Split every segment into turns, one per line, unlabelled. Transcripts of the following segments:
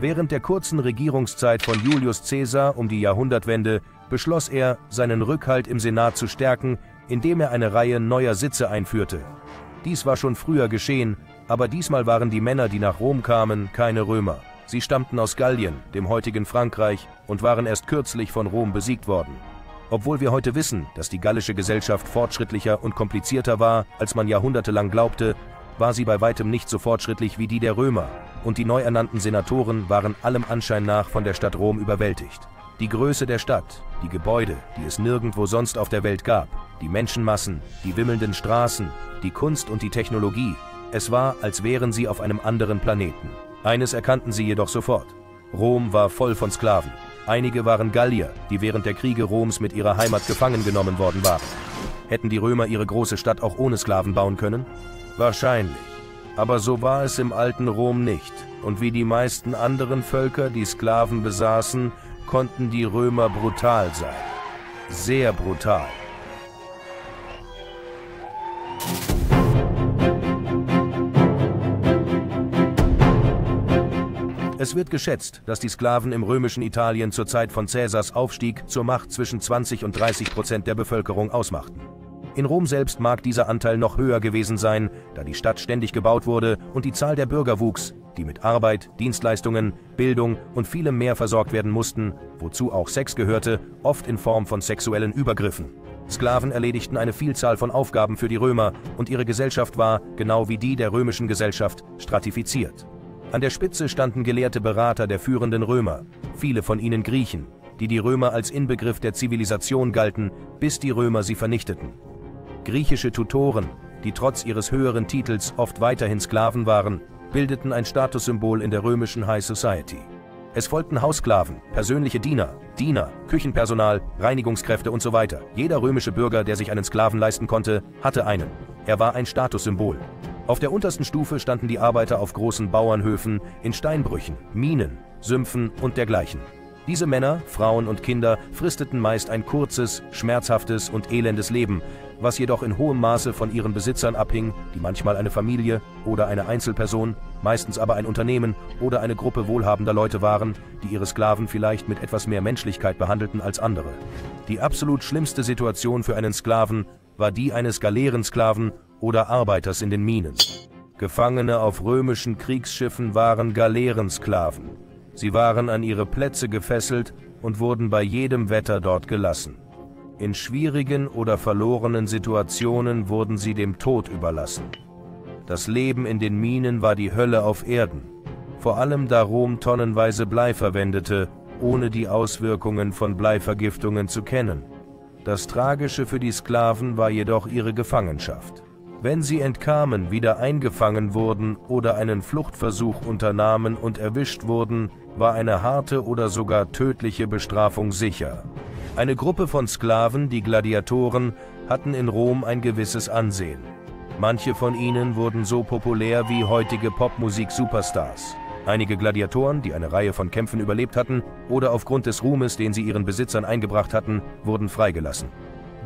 Während der kurzen Regierungszeit von Julius Caesar um die Jahrhundertwende beschloss er, seinen Rückhalt im Senat zu stärken, indem er eine Reihe neuer Sitze einführte. Dies war schon früher geschehen, aber diesmal waren die Männer, die nach Rom kamen, keine Römer. Sie stammten aus Gallien, dem heutigen Frankreich, und waren erst kürzlich von Rom besiegt worden. Obwohl wir heute wissen, dass die gallische Gesellschaft fortschrittlicher und komplizierter war, als man jahrhundertelang glaubte, war sie bei weitem nicht so fortschrittlich wie die der Römer, und die neu ernannten Senatoren waren allem Anschein nach von der Stadt Rom überwältigt. Die Größe der Stadt, die Gebäude, die es nirgendwo sonst auf der Welt gab, die Menschenmassen, die wimmelnden Straßen, die Kunst und die Technologie, es war, als wären sie auf einem anderen Planeten. Eines erkannten sie jedoch sofort. Rom war voll von Sklaven. Einige waren Gallier, die während der Kriege Roms mit ihrer Heimat gefangen genommen worden waren. Hätten die Römer ihre große Stadt auch ohne Sklaven bauen können? Wahrscheinlich. Aber so war es im alten Rom nicht. Und wie die meisten anderen Völker, die Sklaven besaßen, konnten die Römer brutal sein. Sehr brutal. Es wird geschätzt, dass die Sklaven im römischen Italien zur Zeit von Caesars Aufstieg zur Macht zwischen 20 und 30 Prozent der Bevölkerung ausmachten. In Rom selbst mag dieser Anteil noch höher gewesen sein, da die Stadt ständig gebaut wurde und die Zahl der Bürger wuchs, die mit Arbeit, Dienstleistungen, Bildung und vielem mehr versorgt werden mussten, wozu auch Sex gehörte, oft in Form von sexuellen Übergriffen. Sklaven erledigten eine Vielzahl von Aufgaben für die Römer und ihre Gesellschaft war, genau wie die der römischen Gesellschaft, stratifiziert. An der Spitze standen gelehrte Berater der führenden Römer, viele von ihnen Griechen, die die Römer als Inbegriff der Zivilisation galten, bis die Römer sie vernichteten. Griechische Tutoren, die trotz ihres höheren Titels oft weiterhin Sklaven waren, bildeten ein Statussymbol in der römischen High Society. Es folgten Haussklaven, persönliche Diener, Diener, Küchenpersonal, Reinigungskräfte und so weiter. Jeder römische Bürger, der sich einen Sklaven leisten konnte, hatte einen. Er war ein Statussymbol. Auf der untersten Stufe standen die Arbeiter auf großen Bauernhöfen, in Steinbrüchen, Minen, Sümpfen und dergleichen. Diese Männer, Frauen und Kinder fristeten meist ein kurzes, schmerzhaftes und elendes Leben, was jedoch in hohem Maße von ihren Besitzern abhing, die manchmal eine Familie oder eine Einzelperson, meistens aber ein Unternehmen oder eine Gruppe wohlhabender Leute waren, die ihre Sklaven vielleicht mit etwas mehr Menschlichkeit behandelten als andere. Die absolut schlimmste Situation für einen Sklaven war die eines Galeerensklaven oder Arbeiters in den Minen. Gefangene auf römischen Kriegsschiffen waren Galeerensklaven. Sie waren an ihre Plätze gefesselt und wurden bei jedem Wetter dort gelassen. In schwierigen oder verlorenen Situationen wurden sie dem Tod überlassen. Das Leben in den Minen war die Hölle auf Erden, vor allem da Rom tonnenweise Blei verwendete, ohne die Auswirkungen von Bleivergiftungen zu kennen. Das Tragische für die Sklaven war jedoch ihre Gefangenschaft. Wenn sie entkamen, wieder eingefangen wurden oder einen Fluchtversuch unternahmen und erwischt wurden, war eine harte oder sogar tödliche Bestrafung sicher. Eine Gruppe von Sklaven, die Gladiatoren, hatten in Rom ein gewisses Ansehen. Manche von ihnen wurden so populär wie heutige Popmusik-Superstars. Einige Gladiatoren, die eine Reihe von Kämpfen überlebt hatten oder aufgrund des Ruhmes, den sie ihren Besitzern eingebracht hatten, wurden freigelassen.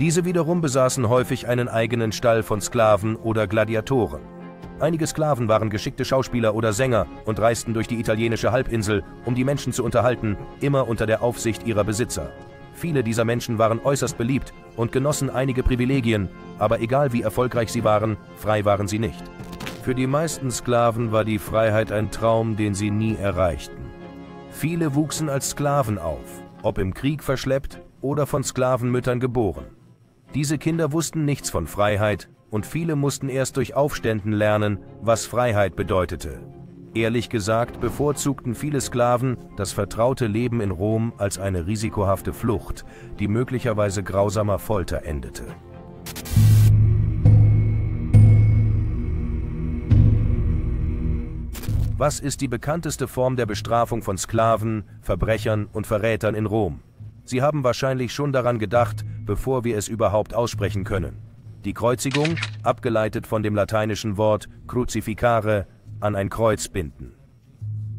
Diese wiederum besaßen häufig einen eigenen Stall von Sklaven oder Gladiatoren. Einige Sklaven waren geschickte Schauspieler oder Sänger und reisten durch die italienische Halbinsel, um die Menschen zu unterhalten, immer unter der Aufsicht ihrer Besitzer. Viele dieser Menschen waren äußerst beliebt und genossen einige Privilegien, aber egal wie erfolgreich sie waren, frei waren sie nicht. Für die meisten Sklaven war die Freiheit ein Traum, den sie nie erreichten. Viele wuchsen als Sklaven auf, ob im Krieg verschleppt oder von Sklavenmüttern geboren. Diese Kinder wussten nichts von Freiheit und viele mussten erst durch Aufständen lernen, was Freiheit bedeutete. Ehrlich gesagt bevorzugten viele Sklaven das vertraute Leben in Rom als eine risikohafte Flucht, die möglicherweise grausamer Folter endete. Was ist die bekannteste Form der Bestrafung von Sklaven, Verbrechern und Verrätern in Rom? Sie haben wahrscheinlich schon daran gedacht, bevor wir es überhaupt aussprechen können. Die Kreuzigung, abgeleitet von dem lateinischen Wort crucificare, an ein Kreuz binden.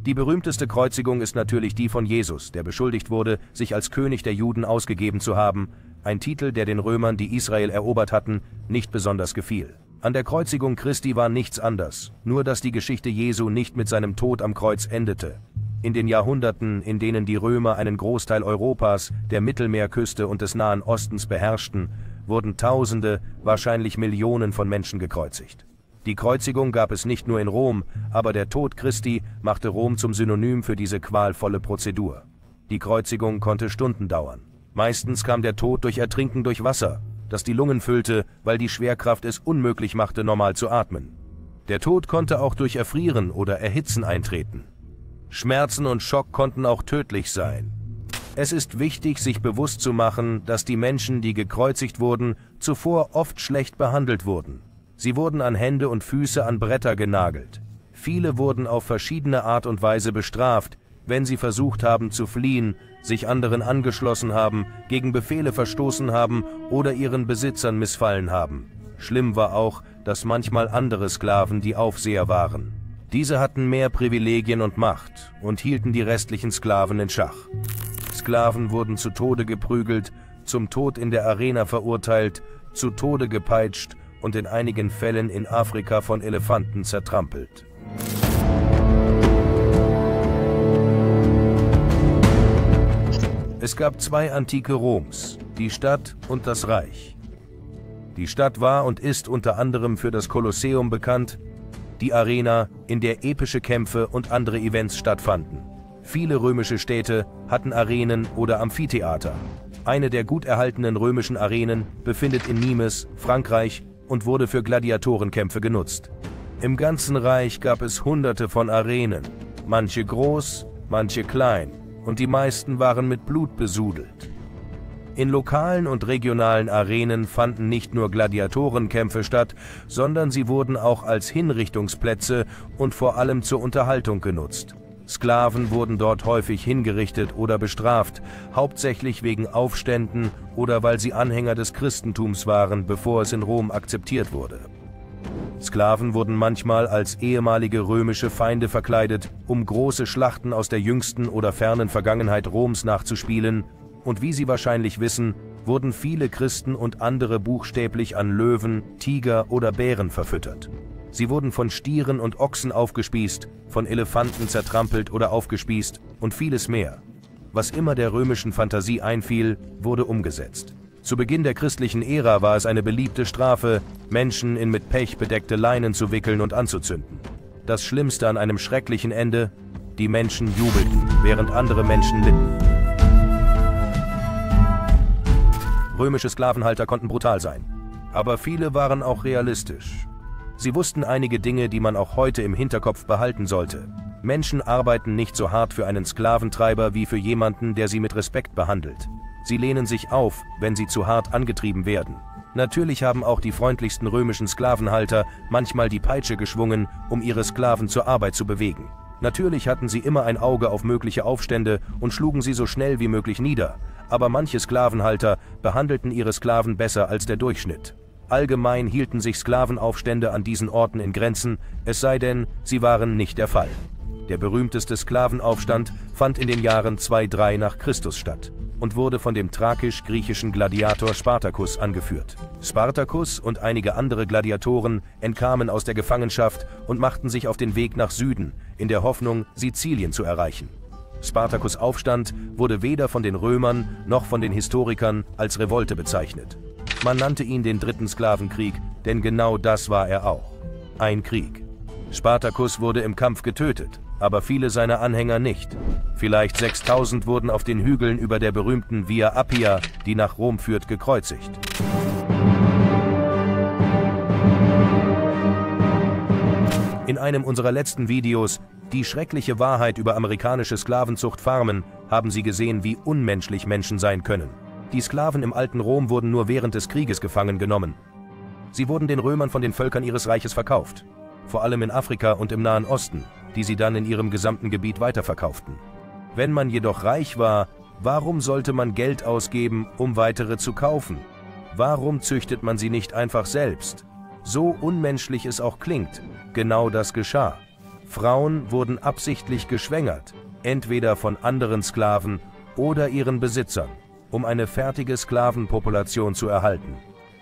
Die berühmteste Kreuzigung ist natürlich die von Jesus, der beschuldigt wurde, sich als König der Juden ausgegeben zu haben, ein Titel, der den Römern, die Israel erobert hatten, nicht besonders gefiel. An der Kreuzigung Christi war nichts anders, nur dass die Geschichte Jesu nicht mit seinem Tod am Kreuz endete. In den Jahrhunderten, in denen die Römer einen Großteil Europas, der Mittelmeerküste und des Nahen Ostens beherrschten, wurden Tausende, wahrscheinlich Millionen von Menschen gekreuzigt. Die Kreuzigung gab es nicht nur in Rom, aber der Tod Christi machte Rom zum Synonym für diese qualvolle Prozedur. Die Kreuzigung konnte Stunden dauern. Meistens kam der Tod durch Ertrinken durch Wasser, das die Lungen füllte, weil die Schwerkraft es unmöglich machte, normal zu atmen. Der Tod konnte auch durch Erfrieren oder Erhitzen eintreten. Schmerzen und Schock konnten auch tödlich sein. Es ist wichtig, sich bewusst zu machen, dass die Menschen, die gekreuzigt wurden, zuvor oft schlecht behandelt wurden. Sie wurden an Hände und Füße an Bretter genagelt. Viele wurden auf verschiedene Art und Weise bestraft, wenn sie versucht haben zu fliehen, sich anderen angeschlossen haben, gegen Befehle verstoßen haben oder ihren Besitzern missfallen haben. Schlimm war auch, dass manchmal andere Sklaven die Aufseher waren. Diese hatten mehr Privilegien und Macht und hielten die restlichen Sklaven in Schach. Sklaven wurden zu Tode geprügelt, zum Tod in der Arena verurteilt, zu Tode gepeitscht und in einigen Fällen in Afrika von Elefanten zertrampelt. Es gab zwei antike Roms, die Stadt und das Reich. Die Stadt war und ist unter anderem für das Kolosseum bekannt, die Arena, in der epische Kämpfe und andere Events stattfanden. Viele römische Städte hatten Arenen oder Amphitheater. Eine der gut erhaltenen römischen Arenen befindet in Nimes, Frankreich und wurde für Gladiatorenkämpfe genutzt. Im ganzen Reich gab es hunderte von Arenen, manche groß, manche klein, und die meisten waren mit Blut besudelt. In lokalen und regionalen Arenen fanden nicht nur Gladiatorenkämpfe statt, sondern sie wurden auch als Hinrichtungsplätze und vor allem zur Unterhaltung genutzt. Sklaven wurden dort häufig hingerichtet oder bestraft, hauptsächlich wegen Aufständen oder weil sie Anhänger des Christentums waren, bevor es in Rom akzeptiert wurde. Sklaven wurden manchmal als ehemalige römische Feinde verkleidet, um große Schlachten aus der jüngsten oder fernen Vergangenheit Roms nachzuspielen, und wie Sie wahrscheinlich wissen, wurden viele Christen und andere buchstäblich an Löwen, Tiger oder Bären verfüttert. Sie wurden von Stieren und Ochsen aufgespießt, von Elefanten zertrampelt oder aufgespießt und vieles mehr. Was immer der römischen Fantasie einfiel, wurde umgesetzt. Zu Beginn der christlichen Ära war es eine beliebte Strafe, Menschen in mit Pech bedeckte Leinen zu wickeln und anzuzünden. Das Schlimmste an einem schrecklichen Ende, die Menschen jubelten, während andere Menschen litten. Römische Sklavenhalter konnten brutal sein, aber viele waren auch realistisch. Sie wussten einige Dinge, die man auch heute im Hinterkopf behalten sollte. Menschen arbeiten nicht so hart für einen Sklaventreiber wie für jemanden, der sie mit Respekt behandelt. Sie lehnen sich auf, wenn sie zu hart angetrieben werden. Natürlich haben auch die freundlichsten römischen Sklavenhalter manchmal die Peitsche geschwungen, um ihre Sklaven zur Arbeit zu bewegen. Natürlich hatten sie immer ein Auge auf mögliche Aufstände und schlugen sie so schnell wie möglich nieder, aber manche Sklavenhalter behandelten ihre Sklaven besser als der Durchschnitt. Allgemein hielten sich Sklavenaufstände an diesen Orten in Grenzen, es sei denn, sie waren nicht der Fall. Der berühmteste Sklavenaufstand fand in den Jahren 2-3 nach Christus statt und wurde von dem thrakisch-griechischen Gladiator Spartacus angeführt. Spartacus und einige andere Gladiatoren entkamen aus der Gefangenschaft und machten sich auf den Weg nach Süden, in der Hoffnung, Sizilien zu erreichen. Spartacus Aufstand wurde weder von den Römern noch von den Historikern als Revolte bezeichnet. Man nannte ihn den dritten Sklavenkrieg, denn genau das war er auch. Ein Krieg. Spartacus wurde im Kampf getötet, aber viele seiner Anhänger nicht. Vielleicht 6000 wurden auf den Hügeln über der berühmten Via Appia, die nach Rom führt, gekreuzigt. In einem unserer letzten Videos, Die schreckliche Wahrheit über amerikanische Sklavenzuchtfarmen, haben Sie gesehen, wie unmenschlich Menschen sein können. Die Sklaven im alten Rom wurden nur während des Krieges gefangen genommen. Sie wurden den Römern von den Völkern ihres Reiches verkauft, vor allem in Afrika und im Nahen Osten, die sie dann in ihrem gesamten Gebiet weiterverkauften. Wenn man jedoch reich war, warum sollte man Geld ausgeben, um weitere zu kaufen? Warum züchtet man sie nicht einfach selbst? So unmenschlich es auch klingt, genau das geschah. Frauen wurden absichtlich geschwängert, entweder von anderen Sklaven oder ihren Besitzern um eine fertige Sklavenpopulation zu erhalten.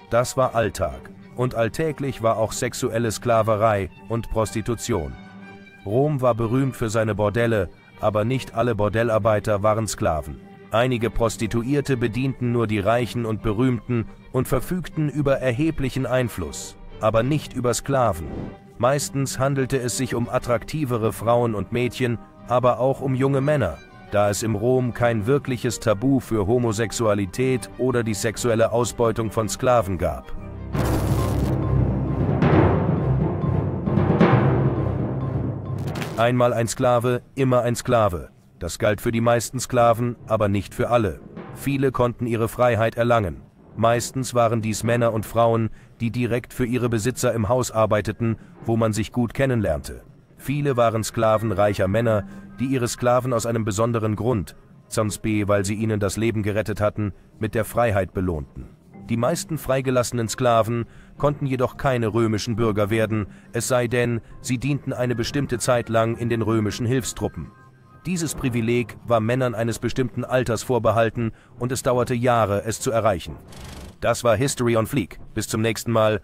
Das war Alltag und alltäglich war auch sexuelle Sklaverei und Prostitution. Rom war berühmt für seine Bordelle, aber nicht alle Bordellarbeiter waren Sklaven. Einige Prostituierte bedienten nur die Reichen und Berühmten und verfügten über erheblichen Einfluss, aber nicht über Sklaven. Meistens handelte es sich um attraktivere Frauen und Mädchen, aber auch um junge Männer, da es im Rom kein wirkliches Tabu für Homosexualität oder die sexuelle Ausbeutung von Sklaven gab. Einmal ein Sklave, immer ein Sklave. Das galt für die meisten Sklaven, aber nicht für alle. Viele konnten ihre Freiheit erlangen. Meistens waren dies Männer und Frauen, die direkt für ihre Besitzer im Haus arbeiteten, wo man sich gut kennenlernte. Viele waren Sklaven reicher Männer, die ihre Sklaven aus einem besonderen Grund, B, weil sie ihnen das Leben gerettet hatten, mit der Freiheit belohnten. Die meisten freigelassenen Sklaven konnten jedoch keine römischen Bürger werden, es sei denn, sie dienten eine bestimmte Zeit lang in den römischen Hilfstruppen. Dieses Privileg war Männern eines bestimmten Alters vorbehalten und es dauerte Jahre, es zu erreichen. Das war History on Fleek. Bis zum nächsten Mal